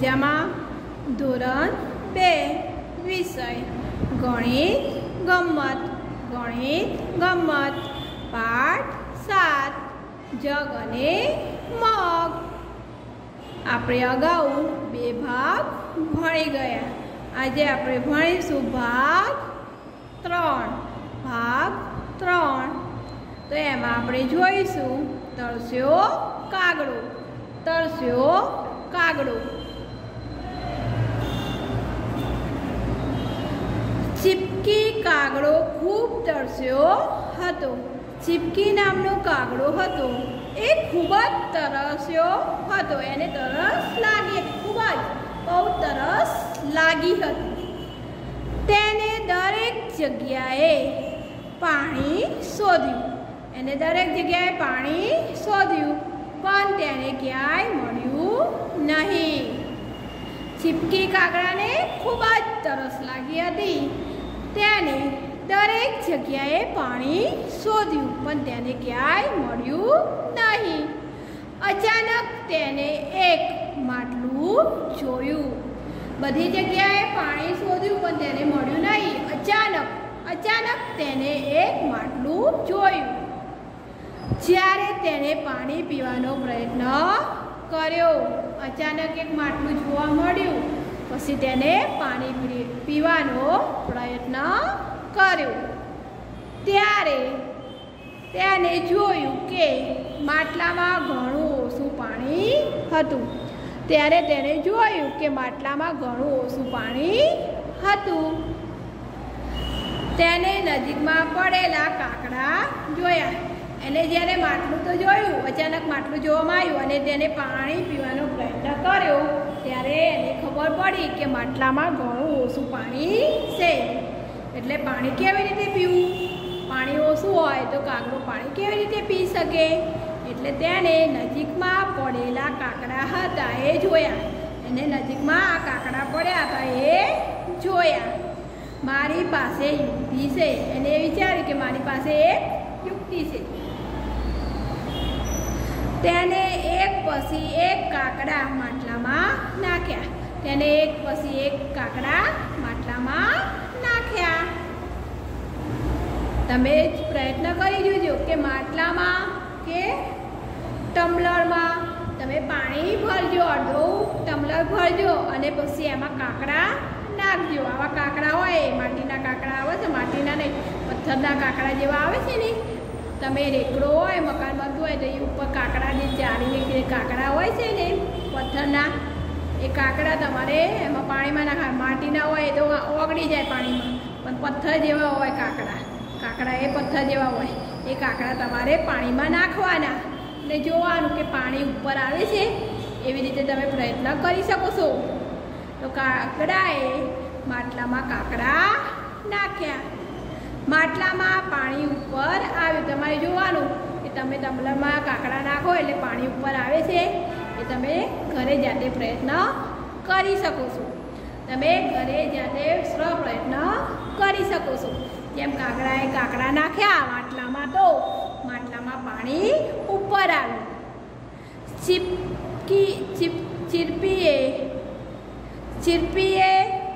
છો મજામાં ધોરણ બે, વિષય. ગણિત ગમત ગણિત ગમત. પાઠ સાત, જગ અને મગ. આપણે અગાઉ બે ભાગ ભણી ગયા. આજે આપણે ભણીશું ભાગ ત્રણ. ભાગ ત્રણ. તો એમાં આપણે જોઈશું તરસ્યો કાગડો. તરસ્યો કાગડો. ચીપકી કાગડો ખૂબ તરસ્યો હતો. ચીપકી નામનો કાગડો હતો. એ ખૂબ જ તરસ્યો હતો. એને તરસ લાગી ખૂબ જ બહુ તરસ લાગી હતી. તેને દરેક જગ્યાએ પાણી શોધ્યું. એને દરેક જગ્યાએ પાણી શોધ્યું, પણ તેને ક્યાંય મળ્યું નહીં. ચીપકી કાગડાને ખૂબ જ તરસ લાગી હતી. તેને દરેક જગ્યાએ પાણી શોધ્યું, પણ તેને ક્યાંય મળ્યું નહીં. અચાનક તેને એક માટલું જોયું. બધી જગ્યાએ પાણી શોધ્યું, પણ તેને મળ્યું નહીં. અચાનક અચાનક તેને એક માટલું જોયું. જ્યારે તેણે પાણી પીવાનો પ્રયત્ન કર્યો, અચાનક એક માટલું જોવા મળ્યું. પછી તેને પાણી પીવાનો પ્રયત્ન કર્યો. ત્યારે તેને જોયું કે માટલામાં ઘણું ઓછું પાણી હતું. ત્યારે તેણે જોયું કે માટલામાં ઘણું ઓછું પાણી હતું. તેને નજીકમાં પડેલા કાકડા જોયા. એને જ્યારે માટલું તો જોયું, અચાનક માટલું જોવામાં આવ્યું અને તેને પાણી પીવાનો પ્રયત્ન કર્યો, ત્યારે એને ખબર પડી કે માટલામાં ઘણું ઓછું પાણી છે. એટલે પાણી કેવી રીતે પીવું? પાણી ઓછું હોય તો કાગડો પાણી કેવી રીતે પી શકે? એટલે તેણે નજીકમાં પડેલા કાકડા હતા એ જોયા. એને નજીકમાં આ કાકડા પડ્યા હતા એ જોયા. મારી પાસે યુક્તિ છે. એને વિચાર્યું કે મારી પાસે એક યુક્તિ છે. તેને એક પછી એક કાકડા માટલામાં નાખ્યા. તેને એક પછી એક કાકડા માટલામાં નાખ્યા. તમે જ પ્રયત્ન કરી જોજો કે માટલામાં કે ટમ્બલરમાં તમે પાણી ભરજો, અડધો ટમ્બલર ભરજો અને પછી એમાં કાકડા નાખજો. આવા કાકડા હોય, માટીના કાકડા આવે છે, માટીના નહીં, પથ્થરના કાકડા જેવા આવે છે ને. તમે રેકડો હોય, મકાન બનતું હોય તો એ ઉપર કાકડા જે ચાલીને કાકડા હોય છે ને પથ્થરના એ કાકડા તમારે એમાં પાણીમાં નાખવા માટીના હોય તો ઓગળી જાય પાણીમાં. પણ પથ્થર જેવા હોય કાકડા. કાકડા એ પથ્થર જેવા હોય. એ કાકડા તમારે પાણીમાં નાખવાના. અને જોવાનું કે પાણી ઉપર આવે છે. એવી રીતે તમે પ્રયત્ન કરી શકો છો. તો કાકડાએ માટલામાં કાકડા નાખ્યા. માટલામાં પાણી ઉપર આવ્યું. તમારે જોવાનું કે તમે તબલામાં કાકડા નાખો એટલે પાણી ઉપર આવે છે. એ તમે ઘરે જાતે પ્રયત્ન કરી શકો છો. તમે ઘરે જાતે સ્વ પ્રયત્ન કરી શકો છો. જેમ કાકડાએ કાકડા નાખ્યા, માટલામાં તો માટલામાં પાણી ઉપર આવ્યું. ચીપકી, ચીપ, ચીરપીએ ચીરપીએ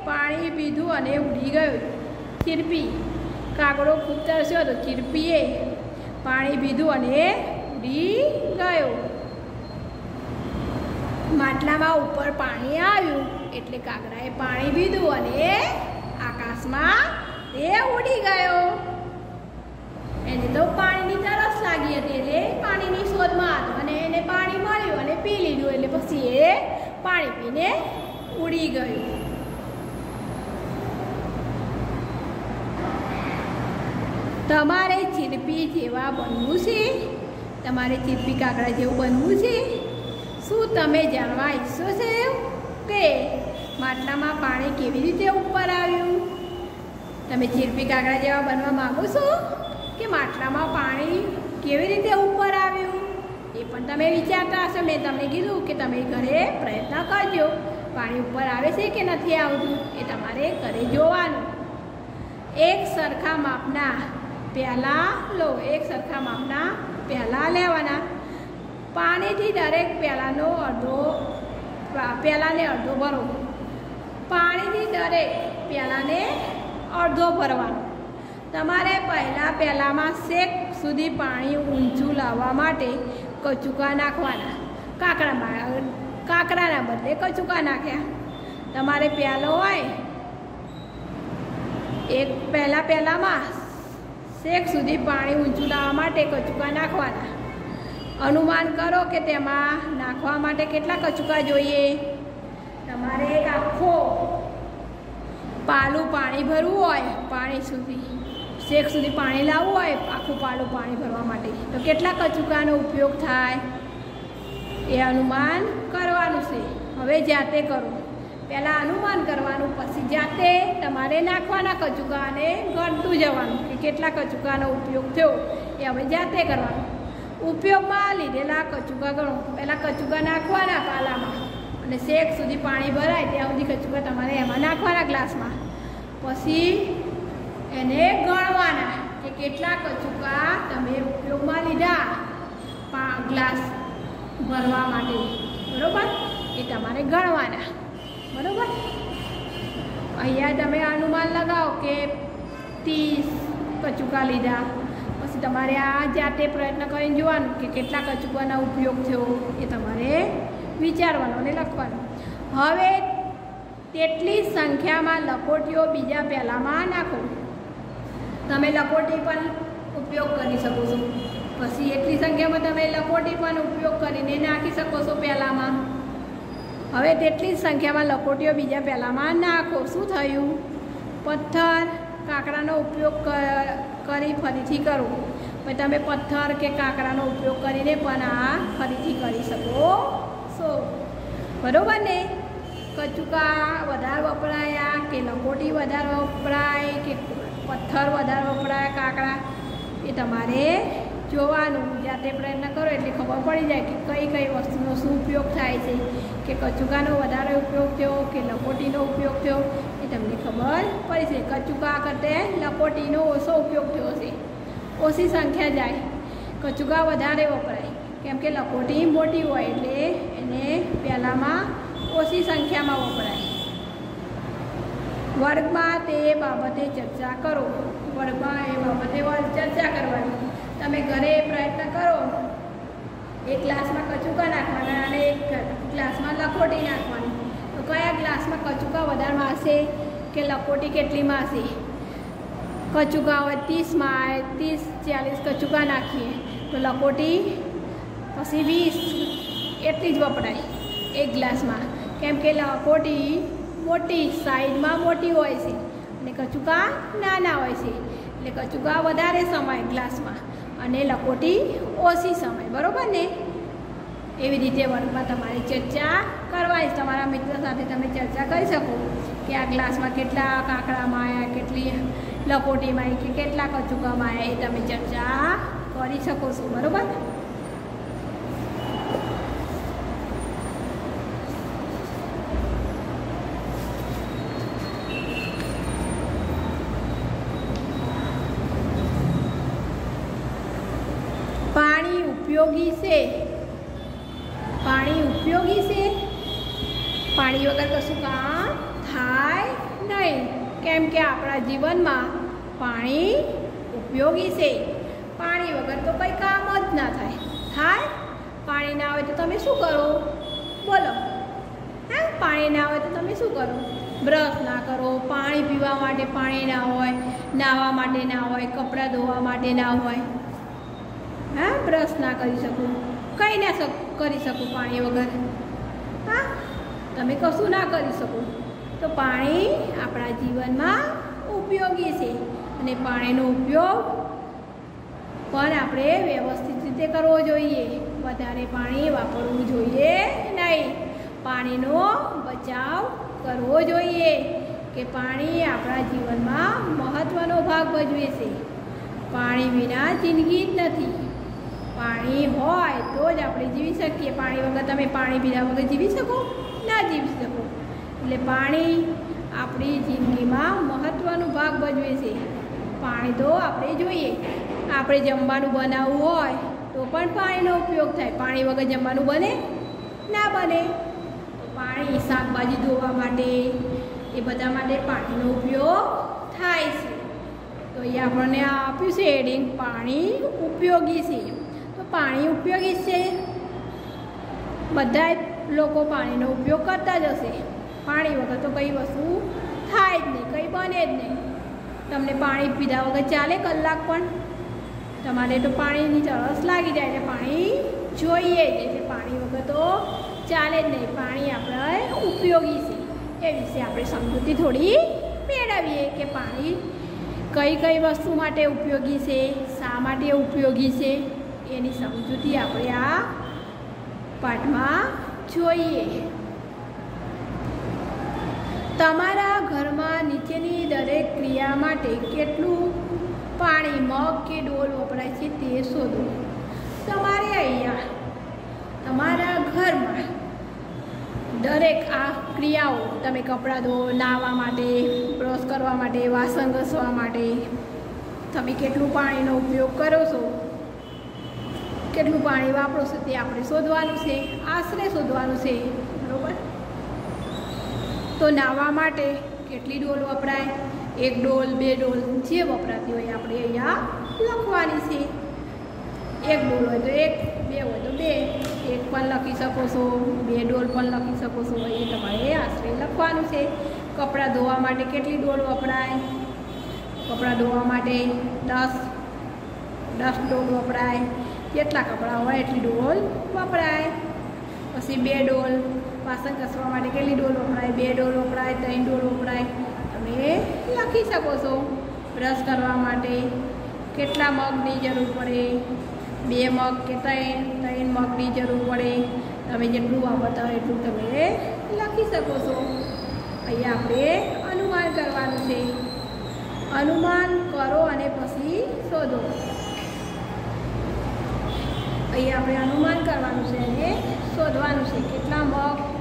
પાણી પીધું અને ઉડી ગયું. ચીરપી, કાગડો ખૂબ તરસ્યો હતો ચીરપીએ પાણી પીધું અને ઉડી ગયો. માટલામાં ઉપર પાણી આવ્યું. એટલે કાગડાએ પાણી પીધું અને આકાશમાં તે ઉડી ગયો. એને તો પાણીની તરસ લાગી હતી. એટલે પાણીની શોધમાં હતો અને એને પાણી મળ્યું અને પી લીધું. એટલે પછી એ પાણી પીને ઉડી ગયું. તમારે ચીરપી જેવા બનવું છે? તમારે ચીરપી કાકડા જેવું બનવું છે? શું તમે જાણવા ઈચ્છો છો કે માટલામાં પાણી કેવી રીતે ઉપર આવ્યું? તમે ચીરપી કાગડા જેવા બનવા માગો છો? કે માટલામાં પાણી કેવી રીતે ઉપર આવ્યું? એ પણ તમે વિચારતા હશો. મેં તમને કીધું કે તમે ઘરે પ્રયત્ન કરજો. પાણી ઉપર આવે છે કે નથી આવતું એ તમારે ઘરે જોવાનું. એક સરખા માપના પહેલાં લો, એક સરખા માપના પહેલાં લેવાના. પાણીથી દરેક પહેલાંનો અડધો પહેલાંને અડધો ભરવો પાણીથી દરેક પહેલાંને અડધો ભરવાનો. તમારે પહેલાં પહેલાંમાં શેક સુધી પાણી ઊંચું લાવવા માટે કચુકા નાખવાના. કાકડામાં કાકડાના બદલે કચુકા નાખ્યા. તમારે પ્યાલો હોય, એક પહેલાં પહેલાંમાં શેક સુધી પાણી ઊંચું લાવવા માટે કચુકા નાખવાના. અનુમાન કરો કે તેમાં નાખવા માટે કેટલા કચુકા જોઈએ? તમારે એક આખો પાલું પાણી ભરવું હોય પાણી સુધી, શેક સુધી પાણી લાવવું હોય આખું પાલું પાણી ભરવા માટે. તો કેટલા કચુકાનો ઉપયોગ થાય? એ અનુમાન કરવાનું છે. હવે જાતે કરો. પહેલાં અનુમાન કરવાનું, પછી જાતે તમારે નાખવાના કચુકાને ગણતું જવાનું કે કેટલા કચુકાનો ઉપયોગ થયો એ હવે જાતે કરવાનું. ઉપયોગમાં લીધેલા કચુકા ગણો. પહેલાં કચુકા નાખવાના પાલામાં અને શેક સુધી પાણી ભરાય ત્યાં સુધી કચુકા તમારે એમાં નાખવાના ગ્લાસમાં. પછી એને ગણવાના કે કેટલા કચુકા તમે ઉપયોગમાં લીધા ગ્લાસ ભરવા માટે. બરાબર? એ તમારે ગણવાના. બરાબર? અહીંયા તમે અનુમાન લગાવો કે ત્રીસ કચુકા લીધા. તમારે આ જાતે પ્રયત્ન કરીને જોવાનું કે કેટલા કચુકાનો ઉપયોગ થયો એ તમારે વિચારવાનો અને લખવાનો. હવે તેટલી સંખ્યામાં લકોટીઓ બીજા પહેલાંમાં નાખો. તમે લકોટી પણ ઉપયોગ કરી શકો છો. પછી એટલી સંખ્યામાં તમે લકોટી પણ ઉપયોગ કરીને નાખી શકો છો પહેલાંમાં. હવે તેટલી જ સંખ્યામાં લકોટીઓ બીજા પહેલાંમાં નાખો. શું થયું? પથ્થર, કાંકરાનો ઉપયોગ કરી ફરીથી કરો. પછી તમે પથ્થર કે કાંકરાનો ઉપયોગ કરીને પણ આ ફરીથી કરી શકો છો. બરાબર ને? કચુકા વધારે વપરાયા કે લંગોટી વધારે વપરાય કે પથ્થર વધારે વપરાય, કાંકરા, એ તમારે જોવાનું. જાતે પ્રયત્ન કરો એટલે ખબર પડી જાય કે કઈ કઈ વસ્તુનો શું ઉપયોગ થાય છે, કે કચુકાનો વધારે ઉપયોગ થયો કે લકોટીનો ઉપયોગ થયો, એ તમને ખબર પડી છે કચુકા કરતે લકોટીનો ઓછો ઉપયોગ થયો છે. ઓછી સંખ્યા જાય. કચુકા વધારે વપરાય. કેમ કે લખોટી મોટી હોય એટલે એને પહેલાંમાં ઓછી સંખ્યામાં વપરાય. વર્ગમાં તે બાબતે ચર્ચા કરો. વર્ગમાં એ બાબતે ચર્ચા કરવાની. તમે ઘરે પ્રયત્ન કરો. એક ગ્લાસમાં કચુકા નાખવાના અને એક ગ્લાસમાં લખોટી નાખવાની. તો કયા ગ્લાસમાં કચુકા વધારમાં હશે કે લખોટી કેટલીમાં હશે કચુકા હોય ત્રીસમાં ત્રીસ, ચાલીસ કચુકા નાખીએ. તો લકોટી, પછી વીસ, એટલી જ વપરાય એક ગ્લાસમાં. કેમ કે લકોટી મોટી સાઈઝમાં મોટી હોય છે અને કચુકા નાના હોય છે. એટલે કચુકા વધારે સમય ગ્લાસમાં અને લકોટી ઓછી સમય, બરાબર ને? એવી રીતે વર્ગમાં તમારી ચર્ચા કરવાય તમારા મિત્ર સાથે તમે ચર્ચા કરી શકો. કે આ ગ્લાસમાં કેટલા કાંકડામાં આવ્યા કેટલી લકોટીમાં આવી કે કેટલા કચુકામાં આવ્યા એ તમે ચર્ચા કરી શકો છો, બરાબર? પાણી ઉપયોગી છે? પાણી ઉપયોગી છે? પાણી વગર કશું કામ નહીં કેમ કે આપણા જીવનમાં પાણી ઉપયોગી છે. પાણી વગર તો કંઈ કામ જ ના થાય. થાય પાણી ના હોય તો તમે શું કરો? બોલો. હે, પાણી ના હોય તો તમે શું કરો? બ્રશ ના કરો, પાણી પીવા માટે પાણી ના હોય નાહવા માટે ના હોય, કપડાં ધોવા માટે ના હોય. હા, બ્રશ ના કરી શકું. કંઈ ના કરી શકું પાણી વગર. હા, તમે કશું ના કરી શકો. તો પાણી આપણા જીવનમાં ઉપયોગી છે અને પાણીનો ઉપયોગ પણ આપણે વ્યવસ્થિત રીતે કરવો જોઈએ. વધારે પાણી વાપરવું જોઈએ નહીં. પાણીનો બચાવ કરવો જોઈએ કે પાણી આપણા જીવનમાં મહત્ત્વનો ભાગ ભજવે છે. પાણી વિના જિંદગી જ નથી. પાણી હોય તો જ આપણે જીવી શકીએ. પાણી વગર તમે પાણી પીધા વગર જીવી શકો? ના જીવી એટલે પાણી આપણી જિંદગીમાં મહત્ત્વનો ભાગ ભજવે છે. પાણી તો આપણે જોઈએ. આપણે જમવાનું બનાવવું હોય તો પણ પાણીનો ઉપયોગ થાય. પાણી વગર જમવાનું બને ના બને. તો પાણી શાકભાજી ધોવા માટે એ બધા માટે પાણીનો ઉપયોગ થાય છે. તો એ આપણને આપ્યું છે એડિંગ પાણી ઉપયોગી છે. તો પાણી ઉપયોગી છે? બધા લોકો પાણીનો ઉપયોગ કરતા જ હશે. પાણી વગર તો કંઈ વસ્તુ થાય જ નહીં, કંઈ બને જ નહીં. તમને પાણી પીધા વગર ચાલે કલાક પણ. તમારે તો પાણીની તરસ લાગી જાય એટલે પાણી જોઈએ જ એટલે પાણી વગર તો ચાલે જ નહીં. પાણી આપણે ઉપયોગી છે. એ વિશે આપણે સમજૂતી થોડી મેળવીએ કે પાણી કઈ કઈ વસ્તુ માટે ઉપયોગી છે, શા માટે ઉપયોગી છે, એની સમજૂતી આપણે આ પાઠમાં જોઈએ. તમારા ઘરમાં નીચેની દરેક ક્રિયા માટે કેટલું પાણી મગ કે ડોલ વપરાય છે તે શોધો. તમારે અહીંયા, તમારા ઘરમાં દરેક આ ક્રિયાઓ, તમે કપડાં ધો, નાહવા માટે, બ્રશ કરવા માટે, વાસણ ઘસવા માટે, તમે કેટલું પાણીનો ઉપયોગ કરો છો? કેટલું પાણી વાપરો છો તે આપણે શોધવાનું છે, આશરે શોધવાનું છે. તો નાહવા માટે કેટલી ડોલ વપરાય? એક ડોલ, બે ડોલ, જે વપરાતી હોય આપણે અહીંયા લખવાની છે. એક ડોલ હોય તો એક, બે હોય તો બે. એક પણ લખી શકો છો, બે ડોલ પણ લખી શકો છો. એ તમારે આશરે લખવાનું છે. કપડાં ધોવા માટે કેટલી ડોલ વપરાય? કપડાં ધોવા માટે દસ દસ ડોલ વપરાય. જેટલા કપડાં હોય એટલી ડોલ વપરાય. પછી બે ડોલ વાસણ ઘસવા માટે કેટલી ડોલ વપરાય? બે ડોલ વપરાય, ત્રણ ડોલ વપરાય? તમે લખી શકો છો. બ્રશ કરવા માટે કેટલા મગની જરૂર પડે? બે મગ કે ત્રણ? ત્રણ મગની જરૂર પડે. તમે જેટલું વાપરતા હોય એટલું તમે લખી શકો છો. અહીંયા આપણે અનુમાન કરવાનું છે. અનુમાન કરો અને પછી શોધો. અહીંયા આપણે અનુમાન કરવાનું છે અને શોધવાનું છે. કેટલા મગ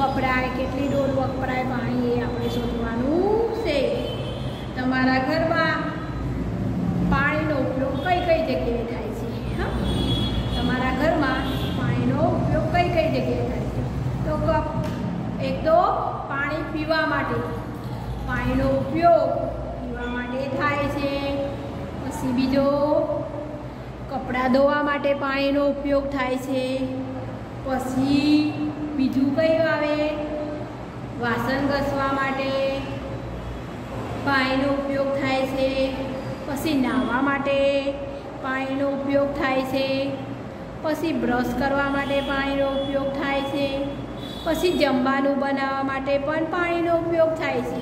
વપરાય, કેટલી ડોલ વપરાય, પાણી એ આપણે શોધવાનું છે. તમારા ઘરમાં પાણીનો ઉપયોગ કઈ કઈ જગ્યાએ થાય છે? હા? તમારા ઘરમાં પાણીનો ઉપયોગ કઈ કઈ જગ્યાએ થાય છે? તો કપ, એક તો પાણી પીવા માટે. પાણીનો ઉપયોગ પીવા માટે થાય છે. પછી બીજો, કપડાં ધોવા માટે પાણીનો ઉપયોગ થાય છે. પછી બીજું કયું આવે? વાસણ ઘસવા માટે પાણીનો ઉપયોગ થાય છે. પછી નાહવા માટે પાણીનો ઉપયોગ થાય છે. પછી બ્રશ કરવા માટે પાણીનો ઉપયોગ થાય છે. પછી જમવાનું બનાવવા માટે પણ પાણીનો ઉપયોગ થાય છે.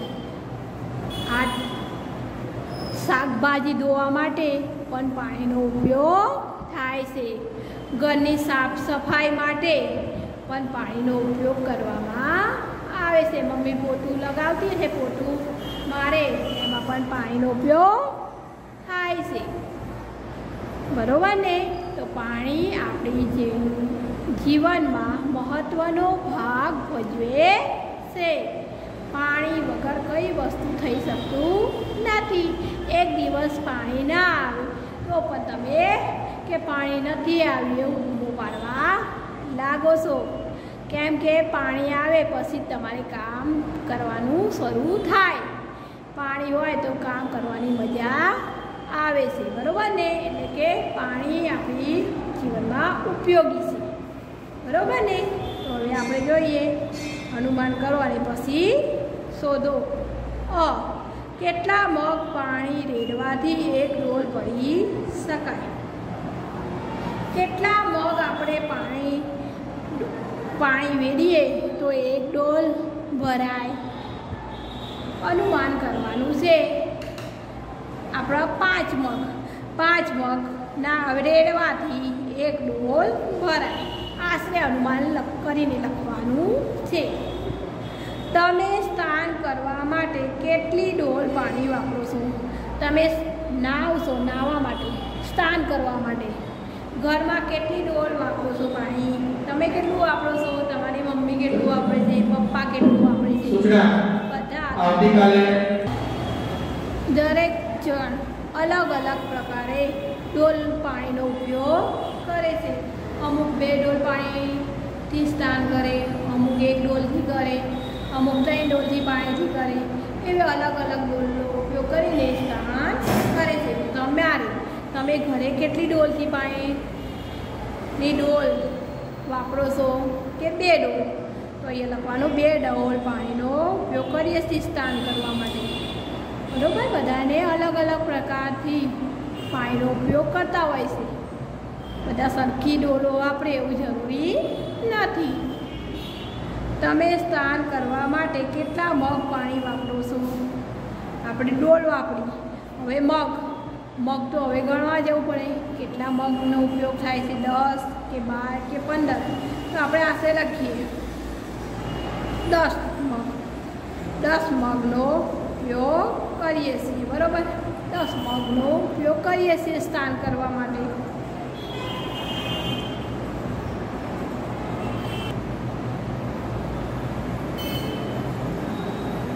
આ શાકભાજી ધોવા માટે પણ પાણીનો ઉપયોગ થાય છે. ઘરની સાફ સફાઈ માટે પણ પાણીનો ઉપયોગ કરવામાં આવે છે. મમ્મી પોતું લગાવતી છે પોતું મારે. એમાં પણ પાણીનો ઉપયોગ થાય છે. બરોબર ને? તો પાણી આપણી જીવનમાં મહત્ત્વનો ભાગ ભજવે છે. પાણી વગર કઈ વસ્તુ થઈ શકતું નથી. એક દિવસ પાણી ના આવે, તો પણ તમે કે પાણી નથી આવ્યું બૂમો પાડવા લાગો છો. કેમ કે પાણી આવે પછી તમારે કામ કરવાનું શરૂ થાય. પાણી હોય તો કામ કરવાની મજા આવે છે, બરાબર ને? એટલે કે પાણી આપણી જીવનમાં ઉપયોગી છે, બરાબર ને? તો હવે આપણે જોઈએ અનુમાન કરો અને પછી શોધો. અ, કેટલા મગ પાણી રેડવાથી એક ડોલ ભરી શકાય? કેટલા મગ આપણે પાણી પાણી વેડીએ તો એક ડોલ ભરાય. અનુમાન કરવાનું છે. આપણા પાંચ મગ. પાંચ મગ ના રેડવાથી એક ડોલ ભરાય. આશરે અનુમાન કરીને લખવાનું છે. તમે સ્નાન કરવા માટે કેટલી ડોલ પાણી વાપરો છો? તમે નાવશો નાહવા માટે. સ્નાન કરવા માટે. ઘરમાં કેટલી ડોલ વાપરો છો પાણી? તમે કેટલું વાપરો છો? તમારી મમ્મી કેટલું વાપરે છે? પપ્પા કેટલું વાપરે છે? સૂચના બધા દરેક જણ અલગ અલગ પ્રકારે ડોલ પાણીનો ઉપયોગ કરે છે. અમુક બે ડોલ પાણીથી સ્નાન કરે અમુક એક ડોલથી કરે અમુક ત્રણ ડોલથી પાણીથી કરે. એવી અલગ અલગ ડોલનો ઉપયોગ કરીને સ્નાન કરે છે. તમારે તમે ઘરે કેટલી ડોલથી પાણીની ડોલ વાપરો છો કે બે ડોલ તો અહીંયા લખવાનું બે ડોલ પાણીનો ઉપયોગ કરીએ છીએ સ્નાન કરવા માટે. બરાબર? બધાને અલગ અલગ પ્રકારથી પાણીનો ઉપયોગ કરતા હોય છે. બધા સરખી ડોલો વાપરે એવું જરૂરી નથી. તમે સ્નાન કરવા માટે કેટલા મગ પાણી વાપરો છો? આપણે ડોલ વાપરી હવે મગ. મગ તો હવે ગણવા જવું પડે. કેટલા મગનો ઉપયોગ થાય છે? દસ કે બાર કે પંદર, તો આપણે આશે લખીએ. દસ મગ. દસ મગનો ઉપયોગ કરીએ છીએ, બરાબર? દસ મગનો ઉપયોગ કરીએ છીએ સ્નાન કરવા માટે.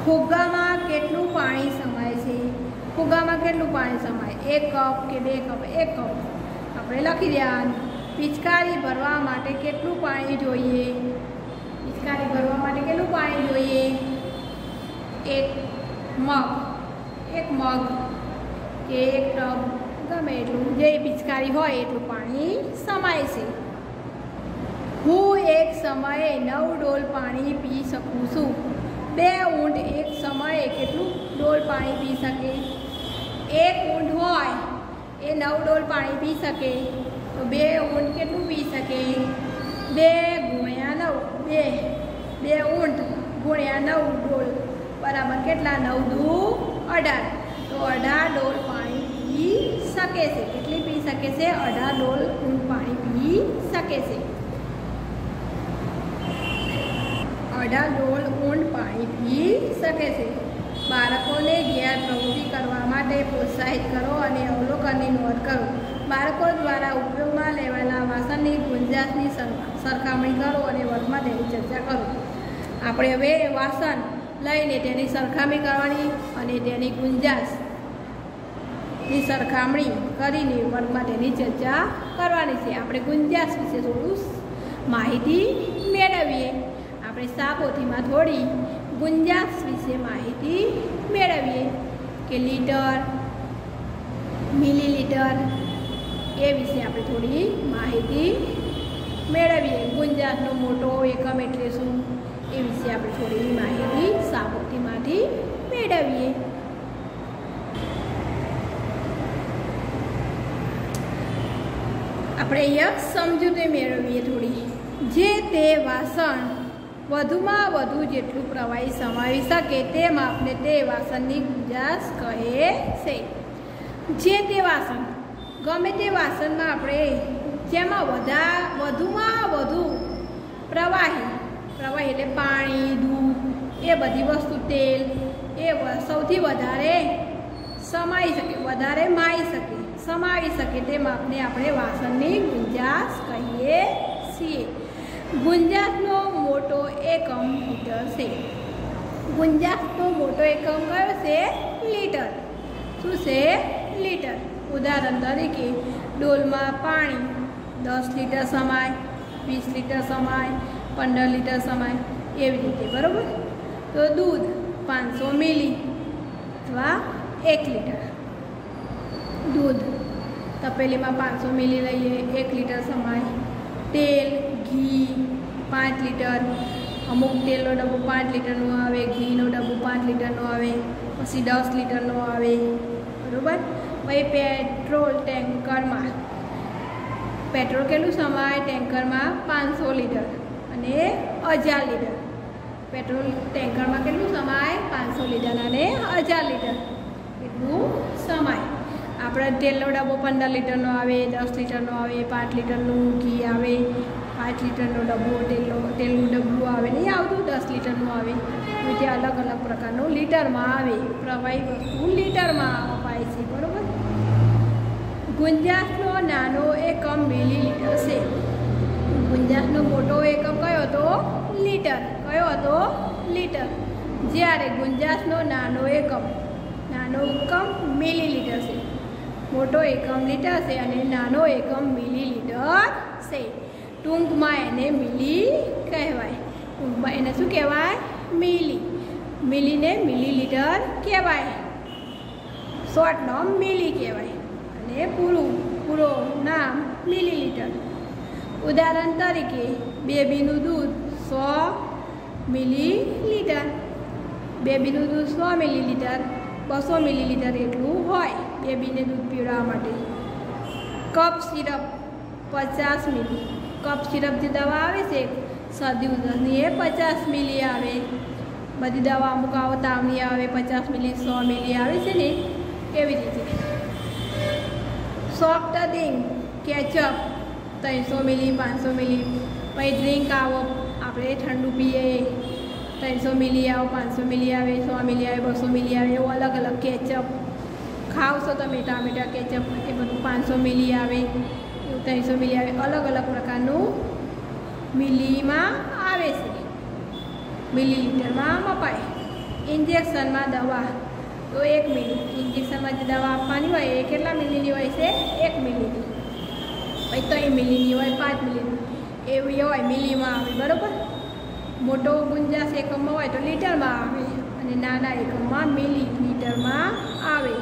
ફુગ્ગામાં કેટલું પાણી સમાય છે? ફુગ્ગામાં કેટલું પાણી સમાય? એક કપ કે બે કપ? એક કપ. આપણે લખી દેવાનું પિચકારી ભરવા માટે કેટલું પાણી જોઈએ? પિચકારી ભરવા માટે કેટલું પાણી જોઈએ? એક મગ. એક મગ. કે એક ટબ. ગમે એટલું. જે પિચકારી હોય એટલું પાણી સમાય છે. હું એક સમયે નવ ડોલ પાણી પી શકું છું. બે ઊંટ એક સમયે કેટલું ડોલ પાણી પી શકે? એક ઊંટ હોય એ નવ ડોલ પાણી પી શકે. તો બે ઊંટ કેટલું પી શકે? બે ગુણ્યા નવ, બે. બે ઊંટ ગુણ્યા નવ ડોલ બરાબર કેટલા? નવ દુ અઢાર. તો અઢાર ડોલ પાણી પી શકે છે. કેટલી પી શકે છે? અઢાર ડોલ ઊંટ પાણી પી શકે છે. અઢાર ડોલ ઊંટ પાણી પી શકે છે. બાળકોને ગેર પ્રવૃત્તિ કરવા માટે પ્રોત્સાહિત કરો અને અવલોકનની નોંધ કરો. બાળકો દ્વારા ઉપયોગમાં લેવાયેલા વાસણની ગુંજાશની સરખામણી કરો અને વર્ગમાં તેની ચર્ચા કરો. આપણે હવે વાસણ લઈને તેની સરખામણી કરવાની અને તેની ગુંજાશની સરખામણી કરીને વર્ગમાં તેની ચર્ચા કરવાની છે. આપણે ગુંજાશ વિશે થોડું માહિતી મેળવીએ. આપણે સાબોથીમાં થોડી ગુંજાશ વિશે માહિતી મેળવીએ કે લીટર, મિલીલીટર એ વિશે આપણે થોડી માહિતી મેળવીએ. ગુંજાતનો મોટો, એકમ એટલે શું? એ વિશે આપણે થોડી માહિતી સાપોથીમાંથી મેળવીએ. આપણે અહીંયા સમજૂતી મેળવીએ થોડી. જે તે વાસણ વધુમાં વધુ જેટલું પ્રવાહી સમાવી શકે તે માપને તે વાસણની ગુંજાશ કહે છે. જે તે વાસણ ગમે તે વાસણમાં આપણે જેમાં વધા વધુમાં વધુ પ્રવાહી પ્રવાહી એટલે પાણી, દૂધ, એ બધી વસ્તુ તેલ, એ સૌથી વધારે સમાઈ શકે, વધારે માઈ શકે સમાવી શકે તે માપને આપણે વાસણની ગુંજાશ કહીએ છીએ. ગુંજાશનો મોટો એકમ લીટર છે. ગુંજાશનો મોટો એકમ કયો છે? લીટર. શું છે? લીટર. ઉદાહરણ તરીકે ડોલમાં પાણી, દસ લીટર સમાય, વીસ લીટર સમાય, પંદર લીટર સમાય, એવી રીતે, બરાબર? તો દૂધ પાંચસો મિલી અથવા એક લીટર. દૂધ તપેલીમાં પાંચસો મિલી લઈએ, એક લીટર સમાય. તેલ, ઘી પાંચ લીટર. અમુક તેલનો ડબ્બો પાંચ લીટરનો આવે, ઘીનો ડબ્બો પાંચ લીટરનો આવે, પછી દસ લીટરનો આવે, બરાબર? પછી પેટ્રોલ ટેન્કરમાં. પેટ્રોલ કેટલું સમાય? ટેન્કરમાં પાંચસો લીટર અને હજાર લીટર. પેટ્રોલ ટેન્કરમાં કેટલું સમાય? પાંચસો લીટર અને હજાર લીટર. એટલું સમાય. આપણે તેલનો ડબ્બો પંદર લીટરનો આવે, દસ લીટરનો આવે, પાંચ લીટરનું ઘી આવે, પાંચ લીટરનો ડબ્બો, તેલનો, તેલનું ડબ્બું આવે નહીં આવતું દસ લીટરનું આવે. જે અલગ અલગ પ્રકારનું લીટરમાં આવે. પ્રવાહી વસ્તુ લીટરમાં બરાબર ગુંજાશનો નાનો એકમ મિલીલીટર છે. ગુંજાસનો મોટો એકમ કયો હતો? લીટર. કયો હતો? લીટર. જ્યારે ગુંજાસનો નાનો એકમ નાનો એકમ મિલીલીટર છે. મોટો એકમ લીટર છે અને નાનો એકમ મિલીલીટર છે. ટૂંકમાં એને મિલી કહેવાય. ટૂંકમાં એને શું કહેવાય? મિલી. મિલીને મિલીલીટર કહેવાય. શોર્ટ નામ મિલી કહેવાય. અને પૂરું, પૂરો નામ મિલીલીટર. ઉદાહરણ તરીકે બેબીનું દૂધ સો મિલીલીટર. બેબીનું દૂધ સો મિલીલીટર, બસો મિલીલીટર એટલું હોય બેબીને દૂધ પીવડાવવા માટે. કપ સિરપ પચાસ મિલી, કપ સિરપ જે દવા આવે છે, શરદી ઉધરની એ પચાસ મિલી આવે. બધી દવા અમુક આવો, તાવની આવે, પચાસ મિલી, સો મિલી આવે છે ને, એવી રીતે. સોફ્ટ ડિંગ કેચઅપ, ત્રણસો મિલી, પાંચસો મિલી. પછી ડ્રિંક આવો, આપણે ઠંડુ પીએ. ત્રણસો મિલી આવો, પાંચસો મિલી આવે, સો મિલી આવે, બસો મિલી આવે, એવું અલગ અલગ કેચઅપ. ખાવશો તમે ટામેટા કેચઅપ, એ બધું પાંચસો મિલી આવે ત્રણસો મિલી આવે, અલગ અલગ પ્રકારનું મિલીમાં આવે છે. મિલીલીટરમાં મપાય. ઇન્જેક્શનમાં દવા. તો એક મિલી ઇન્જેક્શનમાં જે દવા આપવાની હોય એ કેટલા મિલીની હોય છે? એક મિલીની પછી ત્રણ મિલીની હોય, પાંચ મિલીની એવી હોય, મિલીમાં આવે, બરાબર? મોટો ગુંજાશ એકમમાં હોય તો લીટરમાં આવે. અને નાના એકમમાં મિલી લીટરમાં આવે.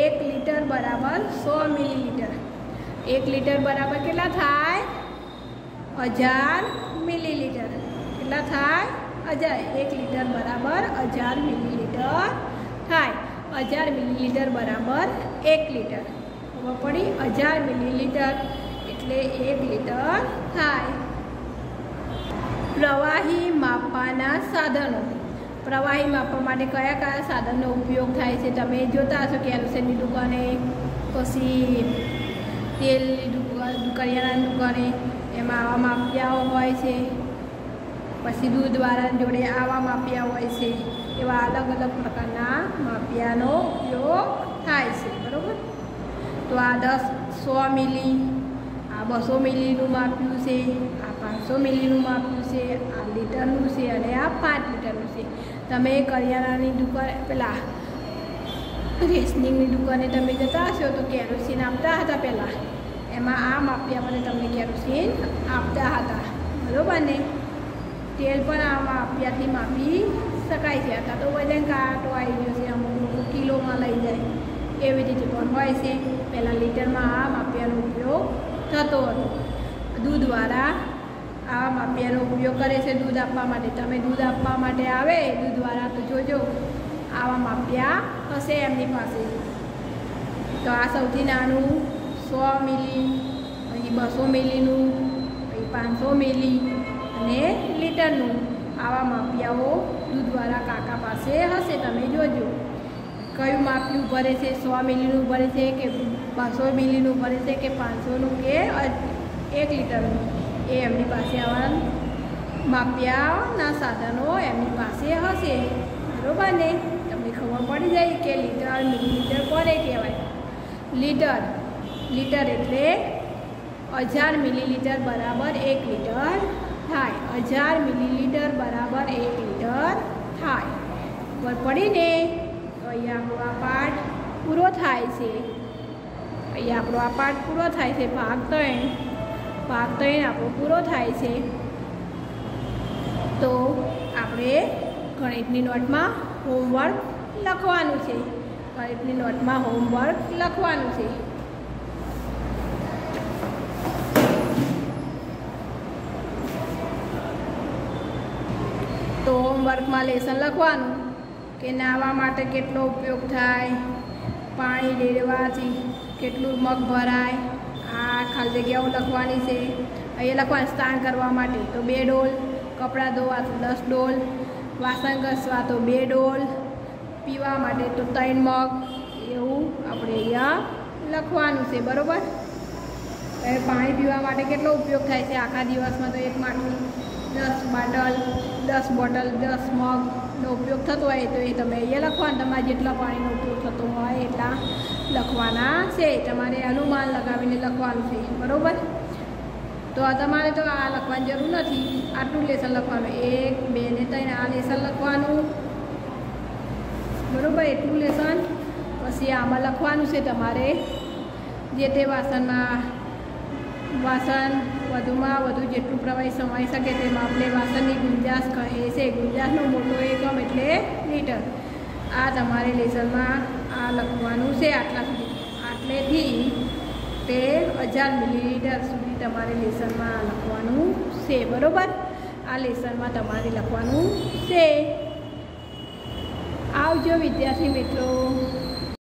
એક લીટર બરાબર સો મિલીલીટર. એક લીટર બરાબર કેટલા થાય? હજાર મિલીલીટર. કેટલા થાય? હજાર. એક લીટર બરાબર હજાર મિલીલીટર થાય હજાર મિલીલીટર બરાબર એક લીટર. ખબર પડી હજાર મિલીલીટર એટલે એક લીટર થાય પ્રવાહી માપવાના સાધનો. પ્રવાહી માપવા માટે કયા કયા સાધનનો ઉપયોગ થાય છે તમે જોતા હશો કેરોસીનની દુકાને, પછી તેલની દુકાન કરિયાણાની દુકાને એમાં આવા માપિયાઓ હોય છે. પછી દૂધવાળાની જોડે આવા માપિયા હોય છે. એવા અલગ અલગ પ્રકારના માપિયાનો ઉપયોગ થાય છે, બરાબર? તો આ દસ સો મિલી, આ બસો મિલીનું માપ્યું છે, આ પાંચસો મિલીનું માપ્યું છે, આ લીટરનું છે અને આ પાંચ લીટરનું છે. તમે કરિયાણાની દુકાન, પેલા રેશનિંગની દુકાને તમે જતા હશો તો કેરોસીન આપતા હતા પહેલાં એમાં આ માપ્યા મને તમને કેરોસીન આપતા હતા, બરાબર ને? તેલ પણ આ માપિયાથી માપી શકાય છે. અત્યારે તો વજન કાંટો આવી ગયો છે અમુક લોકો કિલોમાં લઈ જાય. એવી રીતે પણ હોય છે. પહેલાં લીટરમાં આ માપિયાનો ઉપયોગ થતો હતો. દૂધવાળા આ માપિયાનો ઉપયોગ કરે છે દૂધ આપવા માટે. તમે દૂધ આપવા માટે આવે દૂધવાળા તો જોજો, આવા માપિયા હશે એમની પાસે. તો આ સૌથી નાનું સો મિલી, પછી બસો મિલીનું, પછી પાંચસો મિલી અને લીટરનું. આવા માપિયાઓ દૂધવાળા કાકા પાસે હશે, તમે જોજો. કયું માપ્યું ભરે છે, સો મિલીનું ભરે છે કે બસો મિલીનું ભરે છે કે પાંચસોનું કે એક લીટરનું? એ એમની પાસે આવા માપ્યાના સાધનો એમની પાસે હશે. બરાબર ને? તમને ખબર પડી જાય કે લીટર, મિલીલીટર કોને કહેવાય? લીટર. લીટર એટલે હજાર મિલીલીટર બરાબર એક લીટર. થાય. હજાર મિલીલીટર બરાબર એક લીટર થાય. ખબર પડીને તો અહીંયા આપણો આ પાઠ પૂરો થાય છે. અહીંયા આપણો આ પાઠ પૂરો થાય છે. ભાગ ત્રણ. ભાગ ત્રણ આપણો પૂરો થાય છે. તો આપણે ગણિતની નોટમાં હોમવર્ક લખવાનું છે. ગણિતની નોટમાં હોમવર્ક લખવાનું છે તો હોમવર્કમાં લેસન લખવાનું, કે નાહવા માટે કેટલો ઉપયોગ થાય, પાણી રેડવાથી કેટલું મગ ભરાય, આ ખાલી જગ્યાઓ લખવાની છે. અહીંયા લખવાનું સ્નાન કરવા માટે તો બે ડોલ, કપડાં ધોવા તો દસ ડોલ, વાસણ ઘસવા તો બે ડોલ, પીવા માટે તો ત્રણ મગ, એવું આપણે અહીંયા લખવાનું છે, બરાબર? પાણી પીવા માટે કેટલો ઉપયોગ થાય છે? આખા દિવસમાં તો એક માટલી દસ બાટલ, દસ બોટલ, દસ મગનો ઉપયોગ થતો હોય તો એ તમે અહીંયા લખવાનું. તમારે જેટલા પાણીનો ઉપયોગ થતો હોય એટલા લખવાના છે. તમારે અનુમાન લગાવીને લખવાનું છે, બરાબર? તો આ તમારે તો આ લખવાની જરૂર નથી. આટલું લેસન લખવાનું. એક, બે ને ત્રણ, આ લેસન લખવાનું. બરાબર? એટલું લેસન. પછી આમાં લખવાનું છે તમારે જે તે વાસણમાં, વાસણ વધુમાં વધુ જેટલું પ્રવાહી સમાઈ શકે તેમાં આપણે વાસણની ગુંજાશ કહે છે. ગુંજાશનો મોટો એકમ એટલે લીટર. આ તમારે લેસનમાં આ લખવાનું છે આટલા સુધી. આટલેથી તે હજાર મિલીલીટર સુધી તમારે લેસનમાં લખવાનું છે. બરાબર? આ લેસનમાં તમારે લખવાનું છે. આવજો વિદ્યાર્થી મિત્રો.